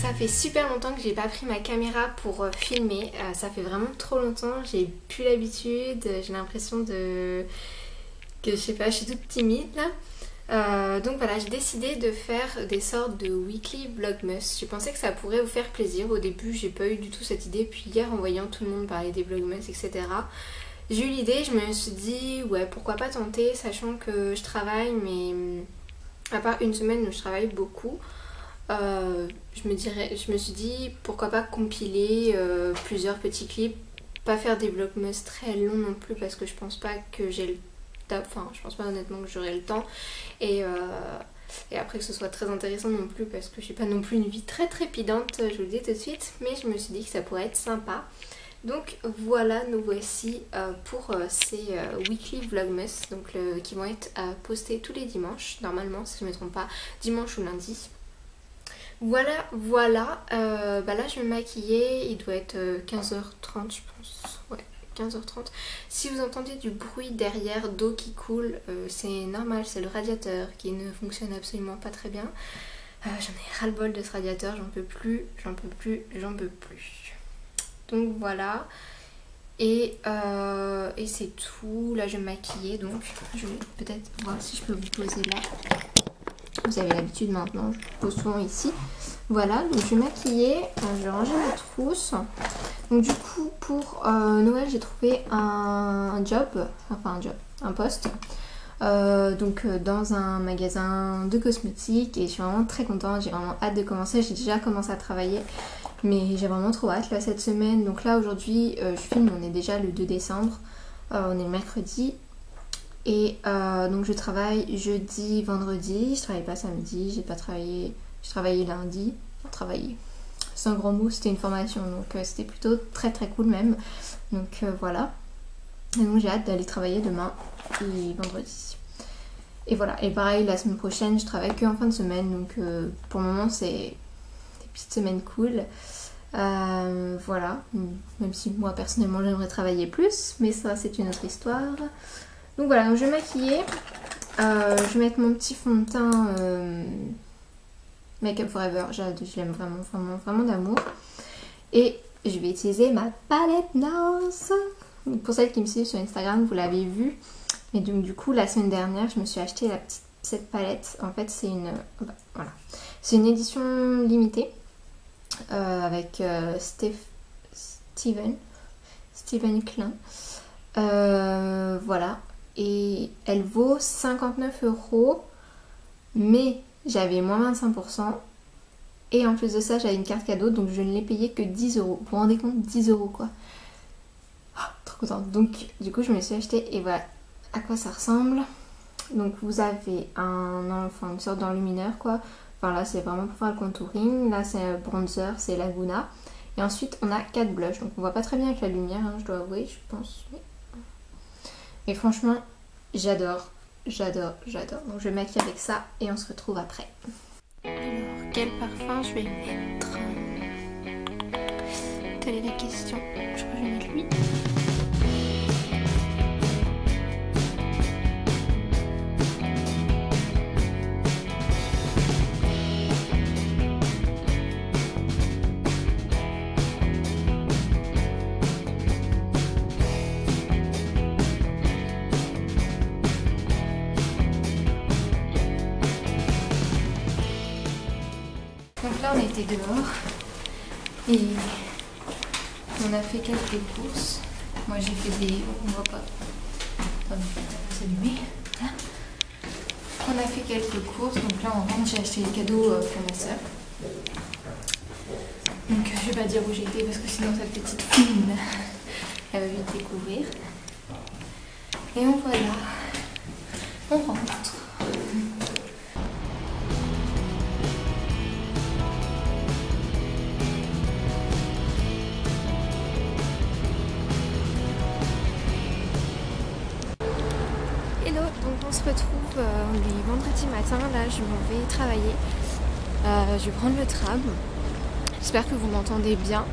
Ça fait super longtemps que j'ai pas pris ma caméra pour euh, filmer, Euh, ça fait vraiment trop longtemps, j'ai plus l'habitude, j'ai l'impression de... que je sais pas, je suis toute timide là. Euh, donc voilà, j'ai décidé de faire des sortes de weekly vlogmas. Je pensais que ça pourrait vous faire plaisir. Au début, j'ai pas eu du tout cette idée. Puis hier, en voyant tout le monde parler des vlogmas, etc., j'ai eu l'idée. Je me suis dit, ouais, pourquoi pas tenter, sachant que je travaille, mais à part une semaine où je travaille beaucoup, euh, je, me dirais, suis dit, pourquoi pas compiler euh, plusieurs petits clips. Pas faire des vlogmas très longs non plus, parce que je pense pas que j'ai le Enfin, je pense pas honnêtement que j'aurai le temps. Et, euh, et après que ce soit très intéressant non plus parce que j'ai pas non plus une vie très trépidante, je vous le dis tout de suite. Mais je me suis dit que ça pourrait être sympa. Donc voilà, nous voici pour ces weekly vlogmas donc, qui vont être postés tous les dimanches, normalement si je ne me trompe pas, dimanche ou lundi. Voilà, voilà, Euh, bah là je vais me maquiller, il doit être euh, 15h30 je pense, ouais 15h30. Si vous entendez du bruit derrière d'eau qui coule, euh, c'est normal, c'est le radiateur qui ne fonctionne absolument pas très bien. Euh, j'en ai ras-le-bol de ce radiateur, j'en peux plus, j'en peux plus, j'en peux plus. Donc voilà. Et, euh, et c'est tout. Là je vais me maquiller donc je vais peut-être voir si je peux vous poser là. Vous avez l'habitude maintenant, je pose souvent ici. Voilà, donc je vais maquiller, euh, je vais ranger ma trousse. Donc du coup pour euh, Noël j'ai trouvé un, job, enfin un job, un poste. euh, donc dans un magasin de cosmétiques et je suis vraiment très contente, j'ai vraiment hâte de commencer, j'ai déjà commencé à travailler mais j'ai vraiment trop hâte là cette semaine. Donc là aujourd'hui je filme, on est déjà le 2 décembre, on est le mercredi et euh, donc je travaille jeudi, vendredi, je travaille pas samedi, j'ai pas travaillé, je travaillais lundi, travailler. C'est un grand mot, c'était une formation donc euh, c'était plutôt très très cool même. Donc euh, voilà. Et donc j'ai hâte d'aller travailler demain et vendredi. Et voilà, et pareil la semaine prochaine je travaille que en fin de semaine donc pour le moment c'est des petites semaines cool. Voilà, même si moi personnellement j'aimerais travailler plus, mais ça c'est une autre histoire. Donc voilà, donc je vais maquiller. Euh, je vais mettre mon petit fond de teint euh, Make Up Forever. Je l'aime vraiment, vraiment, vraiment d'amour. Et je vais utiliser ma palette. Donc, Pour celles qui me suivent sur Instagram, vous l'avez vu. Et donc du coup, la semaine dernière, je me suis acheté cette palette. En fait, c'est une, voilà, c'est une édition limitée euh, avec euh, Steph- Steven, Steven Klein. Voilà. Et elle vaut 59 euros. Mais j'avais moins 25%. Et en plus de ça, j'avais une carte cadeau. Donc je ne l'ai payé que 10 euros. Vous vous rendez compte 10 euros quoi. Ah, trop contente. Donc du coup, je me suis acheté. Et voilà à quoi ça ressemble? Donc vous avez une sorte d'enlumineur quoi. Enfin là c'est vraiment pour faire le contouring. Là c'est un bronzer, c'est Laguna. Et ensuite on a 4 blushs. Donc on voit pas très bien avec la lumière, hein, je dois avouer, je pense. Et franchement, j'adore, j'adore, j'adore. Donc je vais maquiller avec ça et on se retrouve après. Alors, quel parfum je vais mettre? Telle est la question. Je crois que je vais mettre lui. On était dehors et on a fait quelques courses. Moi, j'ai fait des. On voit pas. On a fait quelques courses. Donc là, on rentre. J'ai acheté les cadeaux euh, pour ma soeur. Donc, je vais pas dire où été parce que sinon, cette petite fille, elle va vite découvrir. Et on voilà. On rentre. Euh, on est vendredi matin, là je m'en vais travailler. Euh, je vais prendre le tram. J'espère que vous m'entendez bien.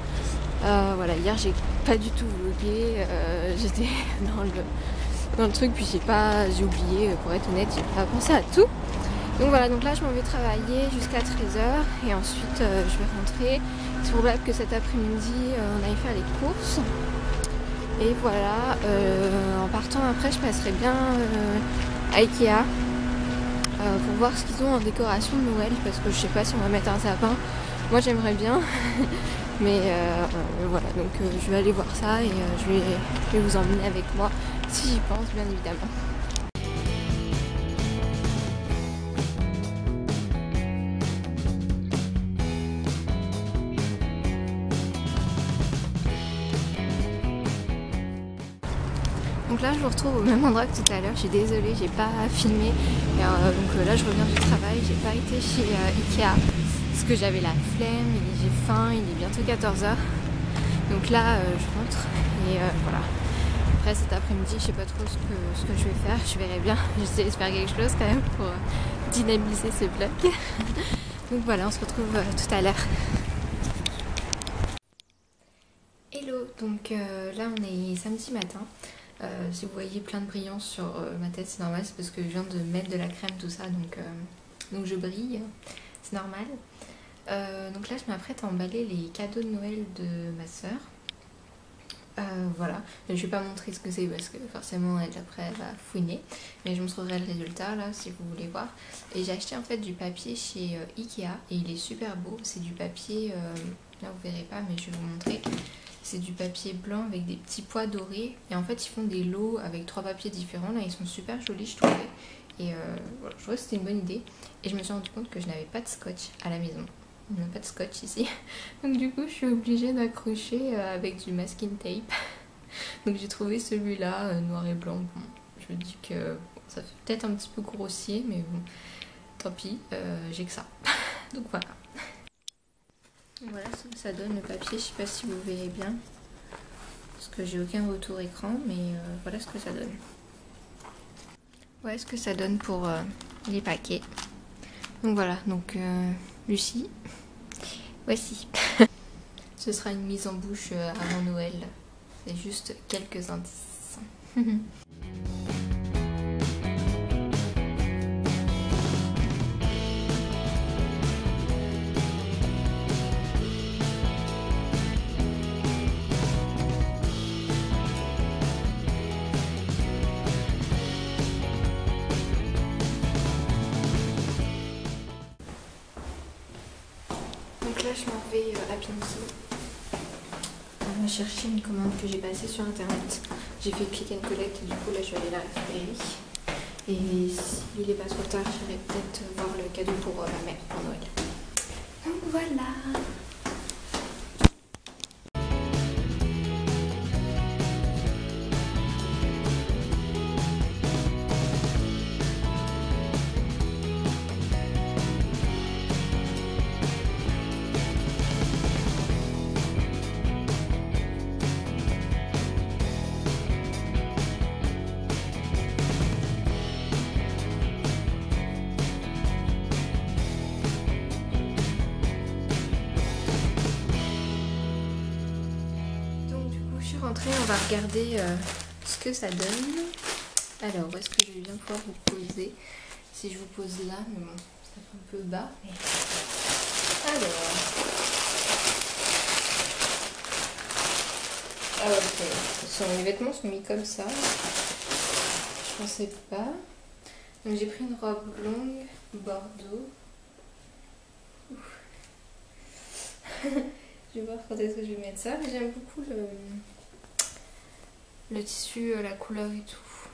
Euh, voilà, hier j'ai pas du tout vlogué, j'étais dans le, dans le truc, puis j'ai pas, j'ai oublié, pour être honnête, j'ai pas pensé à tout. Donc voilà, donc là je m'en vais travailler jusqu'à 13h et ensuite je vais rentrer. C'est probable que cet après-midi on aille faire les courses. Et voilà, en partant après je passerai bien Ikea pour voir ce qu'ils ont en décoration de Noël parce que je sais pas si on va mettre un sapin. Moi j'aimerais bien, mais voilà, donc je vais aller voir ça et je vais vous emmener avec moi si j'y pense bien évidemment. Donc là je vous retrouve au même endroit que tout à l'heure, je suis désolée, j'ai pas filmé. Euh, donc euh, là je reviens du travail, j'ai pas été chez euh, Ikea parce que j'avais la flemme, j'ai faim, il est bientôt 14h. Donc là je rentre et voilà. Après cet après-midi je sais pas trop ce que, je vais faire, je verrai bien, j'essaie de faire quelque chose quand même pour dynamiser ce bloc. Donc voilà, on se retrouve tout à l'heure. Hello, donc là on est samedi matin. Euh, si vous voyez plein de brillance sur euh, ma tête, c'est normal, c'est parce que je viens de mettre de la crème, tout ça, donc, euh, donc je brille, c'est normal. donc là, je m'apprête à emballer les cadeaux de Noël de ma soeur. voilà, je ne vais pas montrer ce que c'est parce que forcément elle après elle va fouiner, mais je montrerai le résultat là si vous voulez voir. Et j'ai acheté en fait du papier chez Ikea et il est super beau, c'est du papier, là vous verrez pas mais je vais vous montrer. C'est du papier blanc avec des petits pois dorés. Et en fait, ils font des lots avec trois papiers différents. Là, ils sont super jolis, je trouvais. Et euh, je trouvais que c'était une bonne idée. Et je me suis rendu compte que je n'avais pas de scotch à la maison. On n'a pas de scotch ici. Donc du coup, je suis obligée d'accrocher euh, avec du masking tape. Donc j'ai trouvé celui-là, euh, noir et blanc. je me dis que ça fait peut-être un petit peu grossier, mais bon, tant pis, j'ai que ça. Donc voilà. Voilà ce que ça donne le papier, je sais pas si vous verrez bien. Parce que j'ai aucun retour écran, mais euh, voilà ce que ça donne. Voilà ce que ça donne pour euh, les paquets. Donc voilà, donc euh, Lucie, voici. ce sera une mise en bouche avant Noël. C'est juste quelques indices. chercher une commande que j'ai passée sur internet. J'ai fait click and collect et du coup là je vais aller la récupérer. Et s'il n'est pas trop tard, j'irai peut-être voir le cadeau pour euh, ma mère pour Noël. Donc voilà on va regarder euh, ce que ça donne. Alors, est-ce que je vais bien pouvoir vous poser? Si je vous pose là, mais bon, ça fait un peu bas. Alors. Ah ok. Les vêtements sont mis comme ça. Je pensais pas. Donc j'ai pris une robe longue, bordeaux. je vais voir quand est-ce que je vais mettre ça. J'aime beaucoup le le tissu, euh, la couleur et tout.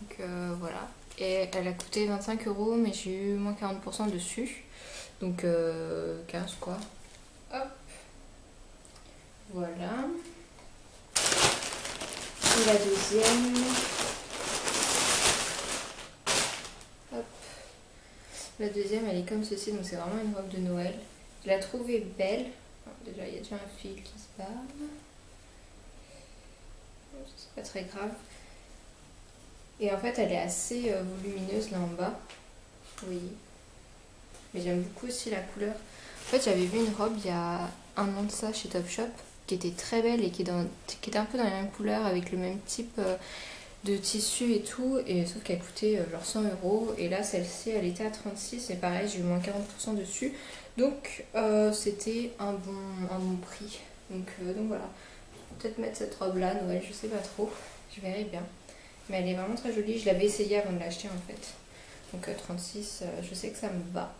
Donc euh, voilà. Et elle a coûté 25 euros, mais j'ai eu moins 40% dessus. Donc 15 euh, quoi. Hop. Voilà. Et la deuxième. Hop. La deuxième, elle est comme ceci, donc c'est vraiment une robe de Noël. Je la trouvée belle. Déjà, il y a déjà un fil qui se barre c'est pas très grave. Et en fait, elle est assez euh, volumineuse là en bas. Voyez. Mais j'aime beaucoup aussi la couleur. En fait, j'avais vu une robe il y a un an de ça chez Topshop qui était très belle et qui, dans, qui était un peu dans la même couleur avec le même type euh, de tissu et tout, et sauf qu'elle coûtait genre 100 euros. Et là, celle-ci, elle était à 36, et pareil, j'ai eu moins 40% dessus. Donc, c'était un bon, un bon prix. Donc, donc voilà. Peut-être mettre cette robe-là, Noël, je sais pas trop. Je verrai bien. Mais elle est vraiment très jolie. Je l'avais essayée avant de l'acheter en fait. Donc 36, je sais que ça me va.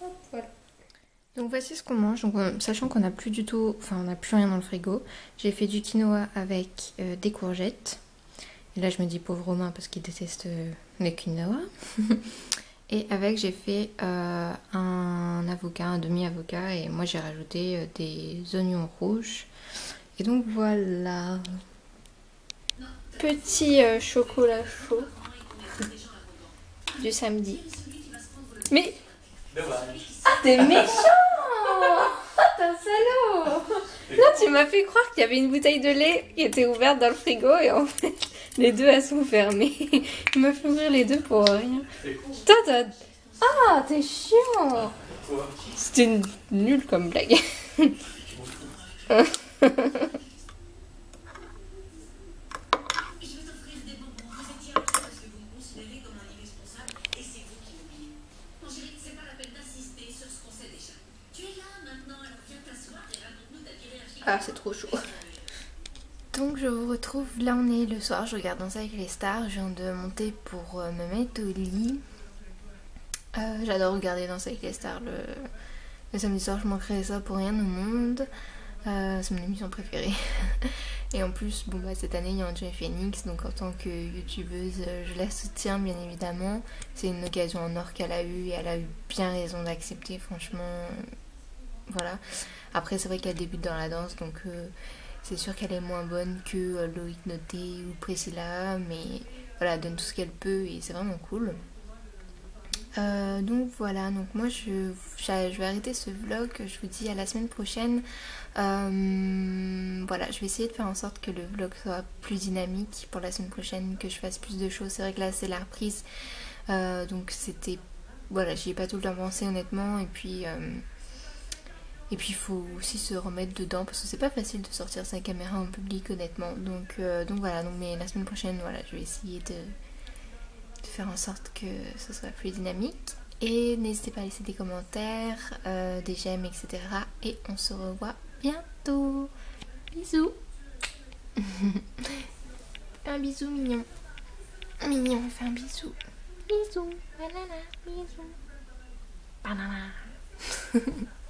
Hop, voilà. Donc voici ce qu'on mange, donc, sachant qu'on n'a plus du tout, enfin on n'a plus rien dans le frigo. J'ai fait du quinoa avec euh, des courgettes. Et là je me dis pauvre Romain parce qu'il déteste euh, les quinoa. et avec j'ai fait euh, un avocat, un demi-avocat et moi j'ai rajouté des oignons rouges. Et donc voilà. Petit chocolat chaud du samedi. Mais... Ah t'es méchant T'es un salaud Là, tu m'as fait croire qu'il y avait une bouteille de lait qui était ouverte dans le frigo et en fait, les deux, elles sont fermées. Il m'a fait ouvrir les deux pour rien. Toi. Ah, t'es chiant C'était nul comme blague. Ah, c'est trop chaud. Donc je vous retrouve, là on est le soir, je regarde Danser avec les stars, je viens de monter pour euh, me mettre au lit. Euh, j'adore regarder Danser avec les stars le, samedi soir, je manquerai ça pour rien au monde. Euh, c'est mon émission préférée. Et en plus, bon bah cette année il y a Angel Phoenix, donc en tant que youtubeuse, je la soutiens bien évidemment. C'est une occasion en or qu'elle a eue et elle a eu bien raison d'accepter, franchement. Voilà. Après, c'est vrai qu'elle débute dans la danse, donc c'est sûr qu'elle est moins bonne que euh, Loïc Noté ou Priscilla, mais voilà, elle donne tout ce qu'elle peut et c'est vraiment cool. Euh, donc voilà, donc moi je, je, vais arrêter ce vlog, je vous dis à la semaine prochaine. voilà, je vais essayer de faire en sorte que le vlog soit plus dynamique pour la semaine prochaine, que je fasse plus de choses. C'est vrai que là c'est la reprise, donc c'était... Voilà, j'y ai pas tout le temps pensé honnêtement, et puis... Et puis il faut aussi se remettre dedans parce que c'est pas facile de sortir sa caméra en public honnêtement. Donc, euh, donc voilà, donc, mais la semaine prochaine, voilà, je vais essayer de, faire en sorte que ce soit plus dynamique. Et n'hésitez pas à laisser des commentaires, euh, des j'aime, etc. Et on se revoit bientôt. Bisous. un bisou mignon. Mignon, on fait un bisou. Bisous. Banana, bisous. Banana.